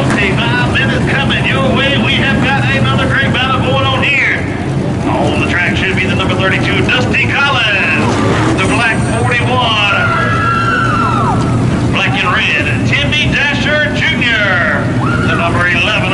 45 minutes coming your way. We have got another great battle going on here. On the track should be the number 32, Dusty Collins. The black 41. Black and red, Timmy Dasher Jr. The number 11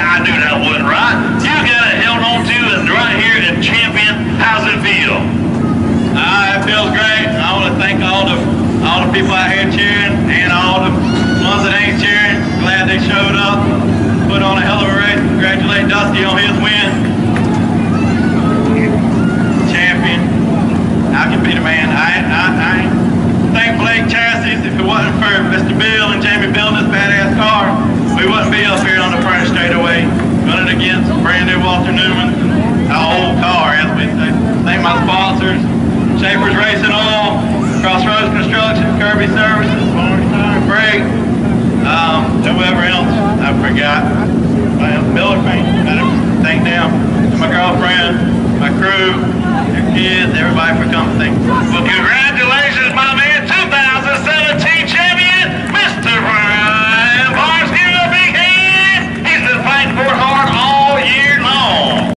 I knew that wasn't right. You got it held on to and right here in Champion. How's it feel? Uh, it feels great. I want to thank all the all the people out here cheering and all the ones that ain't cheering. Glad they showed up. Put on a hell of a race. Congratulate Dusty on his win. You. Well.